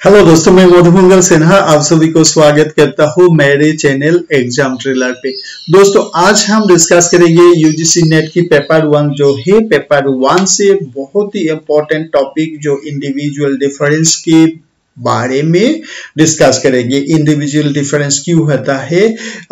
Hello दोस्तों, मैं मधुमंगल सिन्हा, आप सभी को स्वागत करता हूँ मेरे चैनल एग्ज़ाम ट्रेलर पे। दोस्तों, आज हम डिस्कस करेंगे यूजीसी नेट की पेपर वन जो है। पेपर वन से बहुत ही इंपॉर्टेंट टॉपिक जो इंडिविजुअल डिफरेंस की बारे में डिस्कस करेंगे। इंडिविजुअल डिफरेंस क्यों होता है?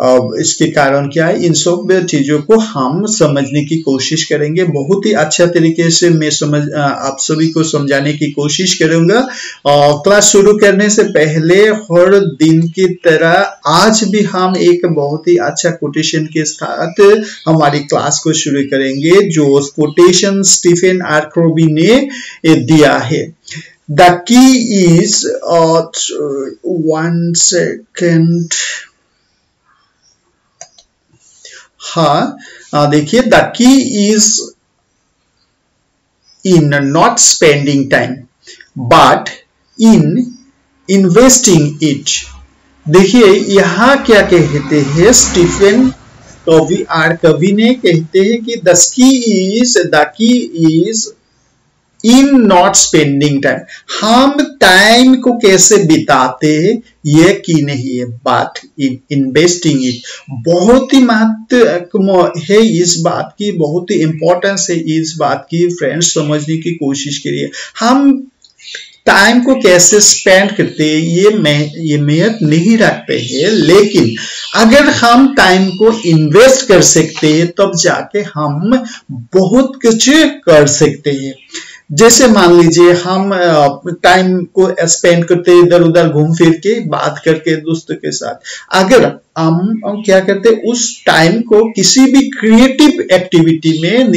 और इसके कारण क्या है? इन सब चीज़ों को हम समझने की कोशिश करेंगे। बहुत ही अच्छा तरीके से मैं समझ आप सभी को समझाने की कोशिश करूँगा। और क्लास शुरू करने से पहले हर दिन की तरह आज भी हम एक बहुत ही अच्छा कोटेशन के साथ हमारी क्लास को शुरू करेंगे, जो कोटेशन स्टीफेन आर्क्रोबी ने दिया है। The key is uh, one second. हाँ देखिए the key is in not spending time but in investing it देखिए यहाँ क्या कहते हैं स्टीफन कवि आर कवि ने कहते हैं कि the key is the key is in not spending time हम टाइम को कैसे बिताते ये की नहीं है बात इन इन्वेस्टिंग इट बहुत ही महत्व है इस बात की, बहुत ही इंपॉर्टेंस है इस बात की फ्रेंड्स समझने की कोशिश करिए हम टाइम को कैसे स्पेंड करते हैं, ये मैं, ये मेहनत नहीं रखते हैं, लेकिन अगर हम टाइम को इन्वेस्ट कर सकते हैं, तब जाके हम बहुत कुछ कर सकते हैं। जैसे मान लीजिए हम टाइम को स्पेंड करते इधर उधर घूम फिर के बात करके दोस्तों के साथ। अगर हम, क्या करते उस टाइम को किसी भी क्रिएटिव एक्टिविटी में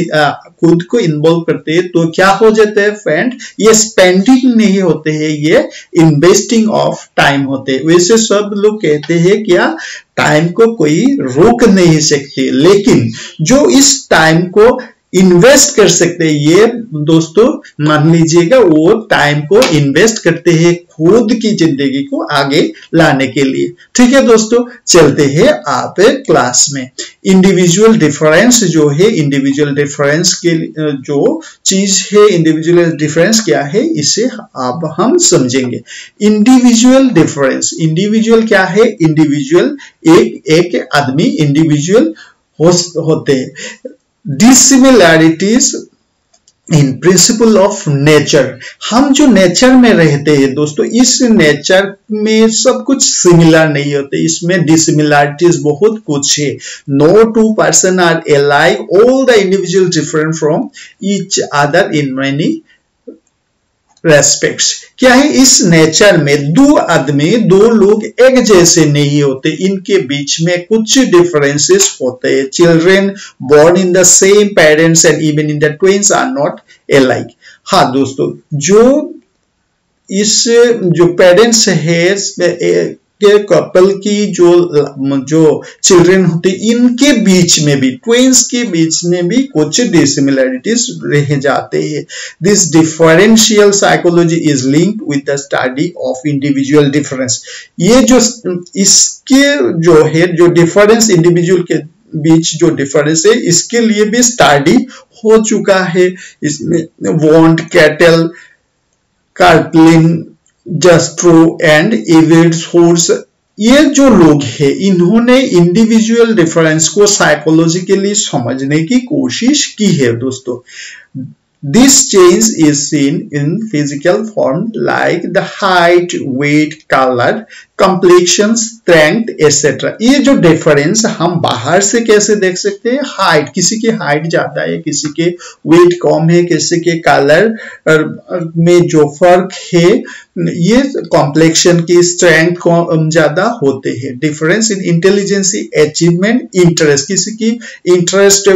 खुद को इन्वॉल्व करते तो क्या हो जाता है फ्रेंड ये स्पेंडिंग नहीं होते हैं ये इन्वेस्टिंग ऑफ़ टाइम होते हैं। वैसे सब लोग कहते हैं क्या टाइम को कोई रोक नहीं सकते। लेकिन जो इस टाइम को इन्वेस्ट कर सकते हैं। ये दोस्तों, मान लीजिएगा, वो टाइम को इन्वेस्ट करते हैं खुद की ज़िंदगी को आगे लाने के लिए। ठीक है दोस्तों, चलते हैं आप क्लास में। इंडिविजुअल डिफरेंस जो है इंडिविजुअल डिफरेंस के जो चीज़ है इंडिविजुअल डिफरेंस क्या है, इसे आप हम समझेंगे। इंडिविजुअल डिफरेंस इंडिविजुअल क्या है? इंडिविजुअल एक एक आदमी इंडिविजुअल होते हैं। Dissimilarities in principle of nature हम जो नेचर में रहते हैं दोस्तों, इस नेचर में सब कुछ सिमिलर नहीं होते। इसमें डिसिमिलैरिटीज बहुत कुछ है। No two person are alive all the individual different from each other in many respects क्या है इस नेचर में दो आदमी, दो लोग एक जैसे नहीं होते? इनके बीच में कुछ डिफरेंसेस होते हैं। Children born in the same parents and even in the twins are not alike हाँ दोस्तों, जो इस, जो पेरेंट्स है के कपल की जो जो चिल्ड्रन होते, इनके बीच में भी ट्विंस के बीच में भी कुछ डिसिमिलरिटीज रह जाते हैं। This differential psychology is linked with the study of individual difference ये जो, इसके जो है, जो डिफरेंस इंडिविजुअल के बीच जो डिफरेंस है, इसके लिए भी स्टडी हो चुका है। इसमें वॉन्ट कैटल कार्टलिन जस्ट्रो एंड एवेड होर्स ये जो लोग हैं, इन्होंने इंडिविजुअल डिफरेंस को साइकोलॉजिकली समझने की कोशिश की है, दोस्तों। This change is seen in physical form like the height weight colour complexions strength, etc. ये जो डिफरेंस हम बाहर से कैसे देख सकते हैं हाइट किसी की हाइट ज़्यादा है किसी के वेट कम है किसी के कलर में जो फ़र्क है ये कॉम्प्लेक्शन की स्ट्रेंथ ज़्यादा होते हैं difference in intelligence achievement interest किसी की इंटरेस्ट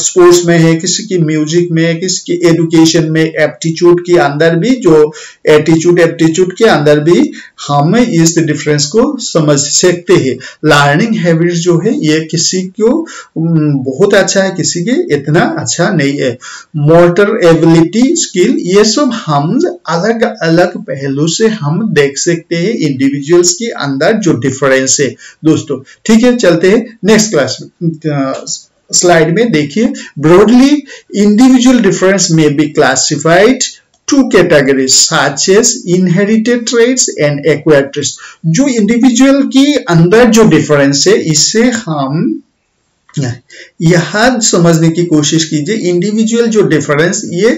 स्पोर्ट्स में है किसी की म्यूज़िक में किसी की एजुकेशन में एप्टीट्यूड के अंदर भी जो एटीट्यूड एप्टीट्यूड के अंदर भी हम इस डिफरेंस को समझ सकते हैं। लर्निंग हैबिट जो है, ये किसी को बहुत अच्छा है, किसी के इतना अच्छा नहीं है। मोटर एबिलिटी स्किल ये सब हम अलग अलग पहलू से हम देख सकते हैं। इंडिविजुअल्स के अंदर जो डिफरेंस है, दोस्तों। ठीक है, चलते हैं नेक्स्ट क्लास स्लाइड में देखिए। ब्रॉडली इंडिविजुअल डिफरेंस में be classified two categories such as inherited traits, and acquired traits. जो इंडिविजुअल की अंदर जो डिफरेंस है, इसे हम यहाँ समझने की कोशिश कीजिए। इंडिविजुअल जो डिफरेंस ये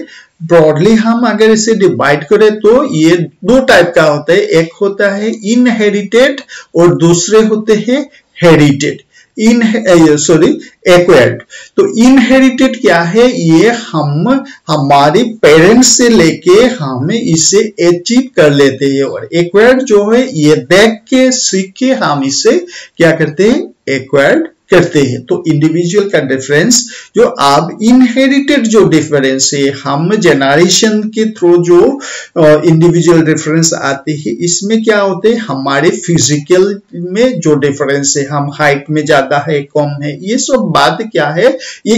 ब्रॉडली हम अगर इसे डिवाइड करें तो ये दो टाइप का होता है। एक होता है इनहेरिटेड और दूसरे होते हैं हेरिटेड इन सॉरी एक्वायर्ड तो इनहेरिटेड क्या है? ये हम, हमारे पेरेंट्स से लेके हम इसे अचीव कर लेते हैं। और एक्वायर्ड जो है, ये देख के, सीख के हम इसे क्या करते हैं? एक्वायर्ड करते हैं। तो इंडिविजुअल का डिफरेंस जो आप इनहेरिटेड जो डिफरेंस है, हम जेनरेशन के थ्रू जो इंडिविजुअल डिफरेंस आते हैं, इसमें क्या होते हैं? हमारे फ़िज़िकल में जो डिफरेंस है, हम हाइट में ज़्यादा है, कम है, ये सब बात क्या है? ये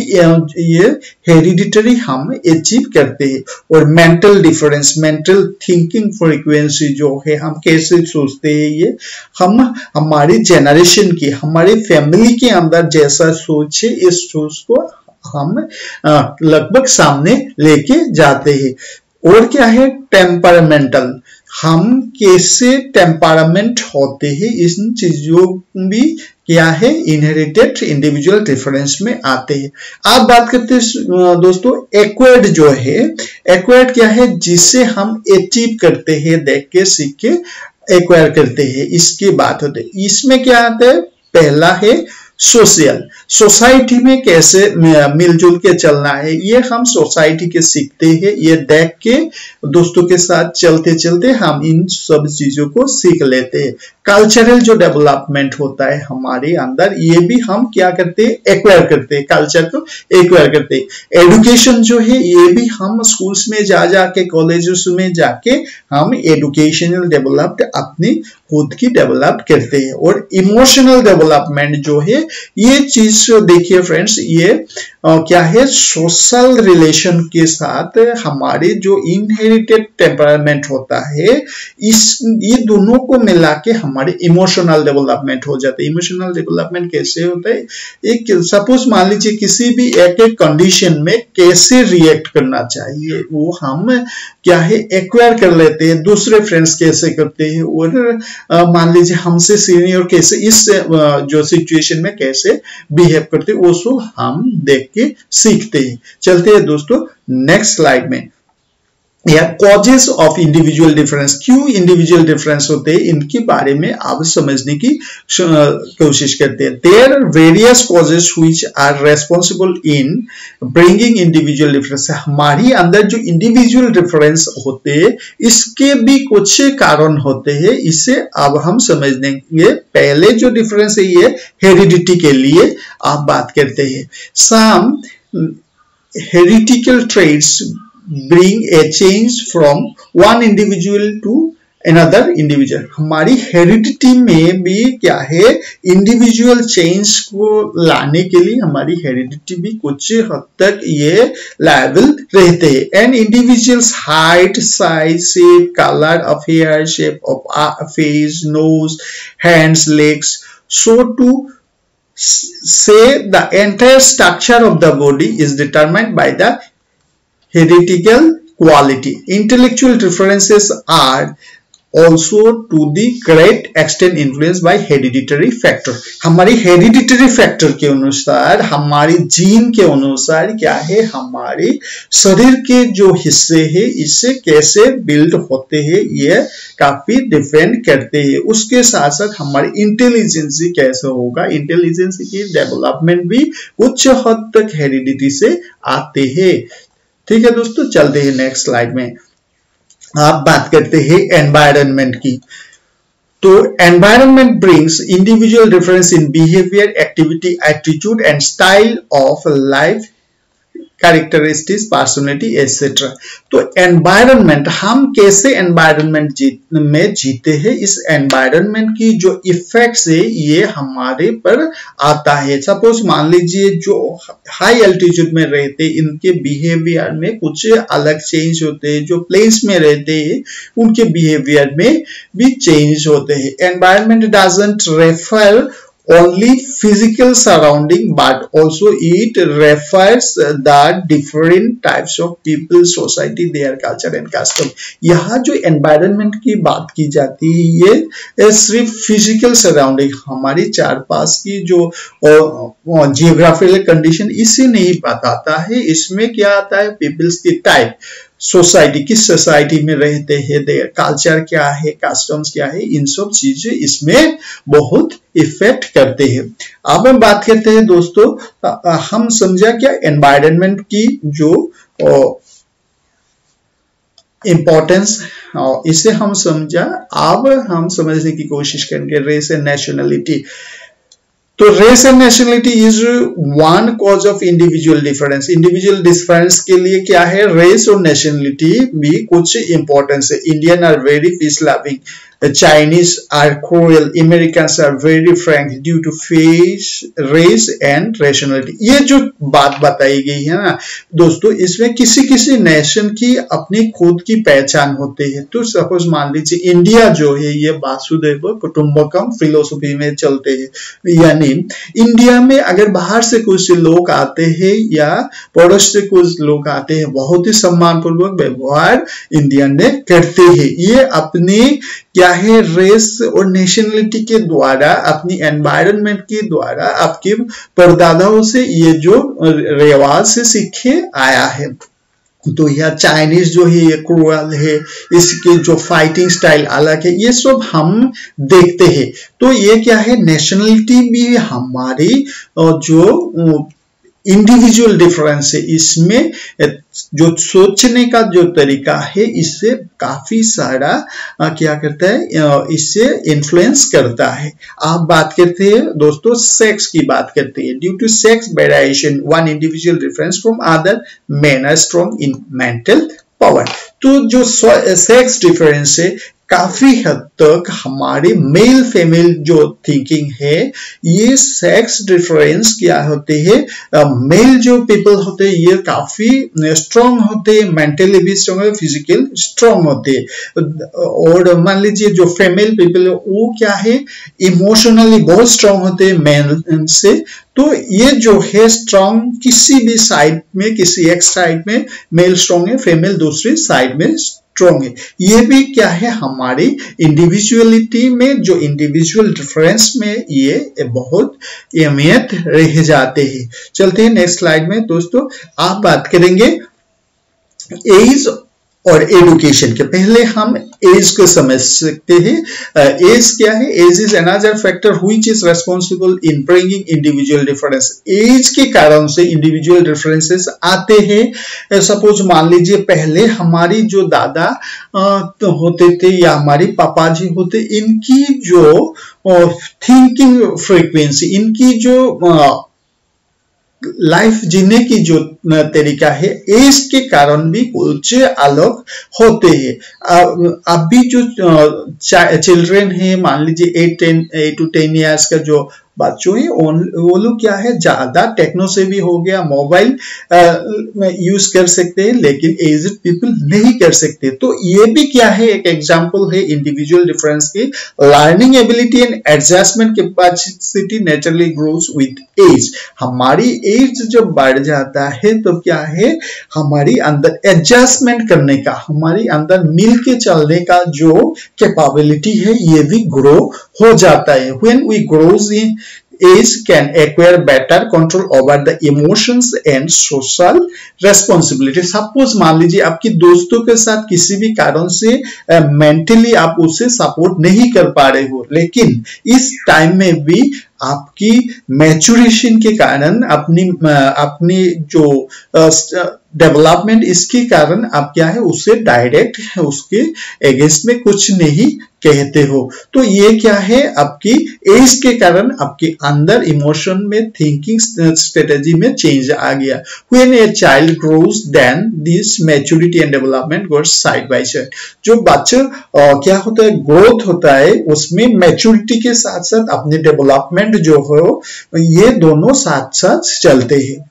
ये हेरिडिटरी हम अचीव करते हैं। और mental difference mental thinking frequency जो है, हम कैसे सोचते हैं ये? हम, हमारे जेनरेशन की, हमारे फैमिली के अंदर जैसा सोच है इस सोच को हम लगभग सामने लेके जाते हैं। और क्या है? टेम्परामेंटल हम कैसे टेम्परामेंट होते हैं? इन चीज़ों भी क्या है? इनहेरिटेड इंडिविजुअल डिफरेंस में आते हैं। आप बात करते हैं दोस्तों एक्वर्ड जो है एक्वर्ड क्या है? जिसे हम अचीव करते हैं, देख के, सीख के एक्वायर करते हैं। इसकी बात होती है। इसमें क्या आता है? पहला है सोशल सोसाइटी में कैसे मिलजुल के चलना है, ये हम सोसाइटी के सीखते हैं, ये देख के दोस्तों के साथ चलते चलते हम इन सब चीज़ों को सीख लेते हैं। कल्चरल जो डेवलपमेंट होता है हमारे अंदर ये भी हम क्या करते हैं? एक्वायर करते हैं। कल्चर को एक्वायर करते हैं। एडुकेशन जो है ये भी हम स्कूल्स में जा जाके कॉलेजेस में जाके हम एडुकेशनल डेवलप्ड अपनी खुद की डेवलप करते हैं। और इमोशनल डेवलपमेंट जो है ये चीज़ देखिए फ्रेंड्स ये आ, क्या है? सोशल रिलेशन के साथ हमारे जो इनहेरिटेड टेम्परामेंट होता है इस ये दोनों को मिला के हमारे इमोशनल डेवलपमेंट हो जाता है। इमोशनल डेवलपमेंट कैसे होता है? एक सपोज़ मान लीजिए किसी भी एक एक कंडीशन में कैसे रिएक्ट करना चाहिए? वो हम क्या है एक्वायर कर लेते हैं, दूसरे फ्रेंड्स कैसे करते हैं? और मान लीजिए हमसे सीनियर कैसे, इस जो सिचुएशन में कैसे बिहेव करते वो सब हम देख के सीखते हैं। चलते हैं दोस्तों नेक्स्ट स्लाइड में। या कॉजेस ऑफ़ इंडिविजुअल डिफरेंस क्यों इंडिविजुअल डिफरेंस होते हैं? इनके बारे में आप समझने की कोशिश करते हैं। There various causes which are responsible in bringing individual difference हमारी अंदर जो इंडिविजुअल डिफरेंस होते हैं, इसके भी कुछ कारण होते हैं। इसे अब हम समझनेंगे पहले जो डिफरेंस है, ये हेरिडिटी के लिए आप बात करते हैं। Some heretical traits bring a change from one individual to another individual हमारी हेरिडिटी में भी क्या है? इंडिविजुअल चेंज को लाने के लिए हमारी हेरिडिटी भी कुछ हद तक ये लाइबल रहते हैं। And individuals height size shape colour of hair shape of face nose hands legs so to say the entire structure of the body is determined by the heretical quality. Intellectual differences are also to the great extent influenced by hereditary factor हमारी hereditary factor के अनुसार हमारी gene के अनुसार क्या है हमारे शरीर के जो हिस्से हैं इससे कैसे बिल्ड होते हैं ये काफ़ी डिपेंड करते हैं उसके साथ साथ हमारी इंटेलिजेंसी कैसे होगा इंटेलिजेंसी की डेवलपमेंट भी कुछ हद तक हेरिडिटी से आते हैं ठीक है दोस्तों, चलते हैं नेक्स्ट स्लाइड में। आप बात करते हैं एनवायरमेंट की। तो environment brings individual difference in behaviour activity attitude and style of life characteristics personality etcetera तो एनवायरनमेंट हम कैसे एनवायरनमेंट जीत, में जीते हैं? इस एनवायरनमेंट की जो इफेक्ट्स है, ये हमारे पर आता है। सपोज़ मान लीजिए जो हाई एल्टीट्यूड में रहते इनके बिहेवियर में कुछ अलग चेंज होते हैं। जो प्लेस में रहते हैं, उनके बिहेवियर में भी चेंज होते हैं। Environment doesn't refer only physical surrounding but also it refers the different types of people society their culture and custom यहाँ जो environment की बात की जाती है ये सिर्फ़ physical surrounding हमारी चार पास की जो geographical condition इसे नहीं बताता है इसमें क्या आता है peoples की type सोसाइटी, किस सोसाइटी में रहते हैं कल्चर क्या है कस्टम्स क्या है, इन सब चीज़ें इसमें बहुत इफ़ेक्ट करते हैं। अब हम बात करते हैं दोस्तों हम समझा क्या एनवायरनमेंट की जो इंपॉर्टेंस इसे हम समझा, अब हम समझने की कोशिश करेंगे रेस एंड नेशनलिटी तो race and nationality is one cause of individual difference individual difference के लिए क्या है? रेस और नेशनलिटी भी कुछ इंपॉर्टेंस है। Indian are very peace loving The Chinese are cruel, Americans are very frank due to face, race and rationality. ये जो बात बताई गई है ना दोस्तों इसमें किसी किसी नेशन की अपनी खुद की पहचान होती है। तो सपोज़ मान लीजिए इंडिया जो है ये वासुदेव कुटुंबकम फिलोसफी में चलते हैं। यानी इंडिया में अगर बाहर से कुछ लोग आते हैं या पड़ोस से कुछ लोग आते हैं बहुत ही सम्मान पूर्वक व्यवहार इंडिया ने करते हैं। ये अपनी क्या है रेस और नेशनलिटी के द्वारा, अपनी एनवायरनमेंट के द्वारा, आपके परदादाओं से ये जो रिवाज से सीखे आया है? तो यह चाइनीज़ जो है, ये क्रूअल है, इसके जो फाइटिंग स्टाइल अलग है, ये सब हम देखते हैं। तो ये क्या है? नेशनलिटी भी हमारी जो इंडिविजुअल डिफरेंस है। इसमें जो सोचने का जो तरीका है, इससे काफ़ी सारा क्या करता है इससे इन्फ्लुएंस करता है। आप बात करते हैं, दोस्तों सेक्स की बात करते हैं। Due to sex variation one individual difference from other men are strong in mental power तो जो सेक्स डिफरेंस है काफ़ी हद तक हमारे मेल फीमेल जो थिंकिंग है, ये सेक्स डिफरेंस क्या होते हैं? मेल जो पीपल होते हैं, ये काफ़ी स्ट्रांग होते हैं मेंटली भी स्ट्रांग है फ़िज़िकल स्ट्रांग होते और मान लीजिए जो फीमेल पीपल है, वो क्या है? इमोशनली बहुत स्ट्रांग होते हैं मेल से। तो ये जो है स्ट्रांग किसी भी साइड में, किसी एक साइड में मेल स्ट्रांग है फीमेल दूसरी साइड में स्ट्रॉन्ग है। ये भी क्या है? हमारी इंडिविजुअलिटी में जो इंडिविजुअल डिफरेंस में ये बहुत अहमियत रह जाते हैं। चलते हैं नेक्स्ट स्लाइड में। दोस्तों, आप बात करेंगे एज और एडुकेशन के। पहले हम एज को समझ सकते हैं। एज क्या है? Age is another factor which is responsible in bringing individual difference age के कारण से इंडिविजुअल डिफरेंसेस आते हैं। सपोज़ मान लीजिए पहले हमारी जो दादा तो होते थे या हमारी पापा जी होते, इनकी जो थिंकिंग फ्रीक्वेंसी इनकी जो लाइफ जीने की जो तरीका है, इसके कारण भी कुछ अलग होते हैं। अब भी जो चिल्ड्रेन है, मान लीजिए eight ten eight to ten years का जो बच्चों ही वो लोग क्या है, ज़्यादा टेक्नो से भी हो गया मोबाइल यूज़ कर सकते हैं, लेकिन एज पीपल नहीं कर सकते। तो ये भी क्या है, एक एग्जांपल है इंडिविजुअल डिफरेंस की। Learning ability and adjustment capacity naturally grows with age हमारी एज जब बढ़ जाता है तो क्या है, हमारी अंदर एडजस्टमेंट करने का, हमारी अंदर मिल के चलने का जो कैपेबिलिटी है, ये भी ग्रो हो जाता है। When we grows in age can acquire better control over the emotions and social responsibility suppose मान लीजिए आपकी दोस्तों के साथ किसी भी कारण से मेंटली uh, आप उसे सपोर्ट नहीं कर पा रहे हो लेकिन इस टाइम में भी आपकी मैचुरेशन के कारण अपनी अपनी जो डेवलपमेंट इसके कारण आप क्या है, उसे डायरेक्ट उसके अगेंस्ट में कुछ नहीं कहते हो। तो ये क्या है, आपकी एज के कारण आपके अंदर इमोशन में थिंकिंग स्ट्रेटेजी में चेंज आ गया। When a child grows then this maturity and development goes side by side जो बच्चा क्या होता है ग्रोथ होता है, उसमें मैच्योरिटी के साथ साथ अपने डेवलपमेंट जो हो, ये दोनों साथ साथ चलते हैं।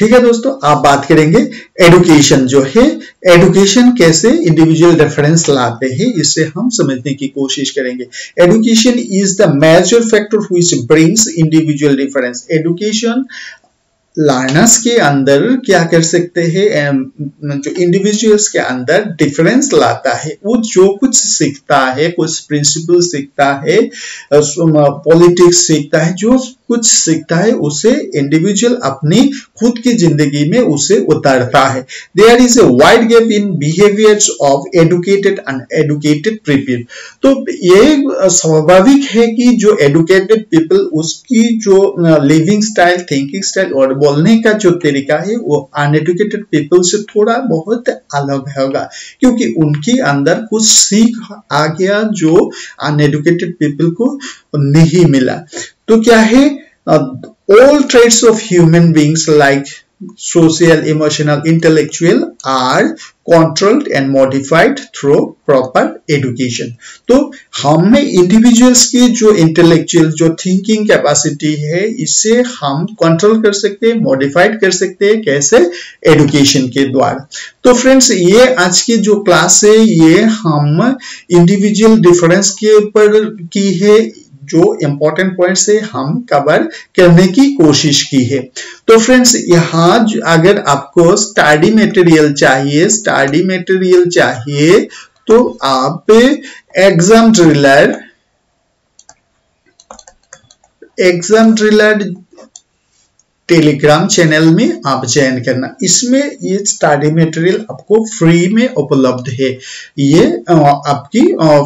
ठीक है दोस्तों, आप बात करेंगे एडुकेशन जो है एडुकेशन कैसे इंडिविजुअल रेफरेंस लाते हैं, इससे हम समझने की कोशिश करेंगे। Education is the major factor which brings individual difference education learners के अंदर क्या कर सकते हैं जो इंडिविजुअल्स के अंदर डिफरेंस लाता है। वो जो कुछ सीखता है, कुछ प्रिंसिपल सीखता है पॉलिटिक्स सीखता है, जो कुछ सीखता है, उसे इंडिविजुअल अपनी खुद की ज़िंदगी में उसे उतारता है। There is a wide gap in behaviours of educated and educated people तो ये स्वाभाविक है कि जो एडुकेटेड पीपल उसकी जो लिविंग स्टाइल थिंकिंग स्टाइल और बोलने का जो तरीका है, वो अनएडुकेटेड पीपल से थोड़ा बहुत अलग होगा। क्योंकि उनके अंदर कुछ सीख आ गया जो अनएडुकेटेड पीपल को नहीं मिला। तो क्या है? All traits of human beings like social, emotional, intellectual are controlled and modified through proper education. तो हमें इंडिविजुअल्स की जो इंटेलेक्चुअल जो थिंकिंग कैपेसिटी है इसे हम कंट्रोल कर सकते हैं मॉडिफाइड कर सकते हैं कैसे? एडुकेशन के द्वारा। तो फ्रेंड्स ये आज की जो क्लास है ये हम इंडिविजुअल डिफरेंस के ऊपर की है जो इंपॉर्टेंट पॉइंट से हम कवर करने की कोशिश की है। तो फ्रेंड्स यहाँ अगर आपको स्टडी मटेरियल चाहिए स्टडी मटेरियल चाहिए तो आप exam driller exam driller Telegram channel में आप ज्वाइन करना। इसमें ये स्टडी मटेरियल आपको फ्री में उपलब्ध है। ये आपकी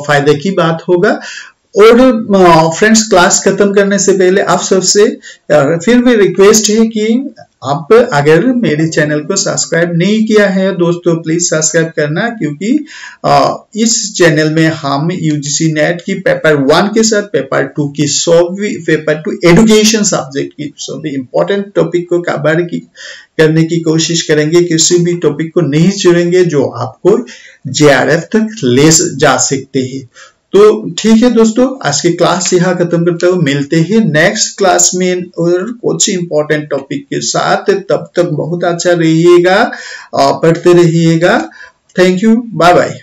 फ़ायदे की बात होगा। और फ्रेंड्स क्लास खत्म करने से पहले आप सबसे फिर भी रिक्वेस्ट है कि आप अगर मेरे चैनल को सब्सक्राइब नहीं किया है, दोस्तों प्लीज़ सब्सक्राइब करना क्योंकि इस चैनल में हम यूजीसी नेट की पेपर वन के साथ पेपर टू की सभी पेपर टू एडुकेशन सब्जेक्ट की सभी इंपॉर्टेंट टॉपिक को कवर की, करने की कोशिश करेंगे। किसी भी टॉपिक को नहीं छोड़ेंगे जो आपको जेआरएफ तक ले जा सकते हैं। तो ठीक है दोस्तों, आज की क्लास यहाँ खत्म करते हुए मिलते हैं नेक्स्ट क्लास में और कुछ इंपॉर्टेंट टॉपिक के साथ। तब तक बहुत अच्छा रहिएगा पढ़ते रहिएगा। Thank you bye bye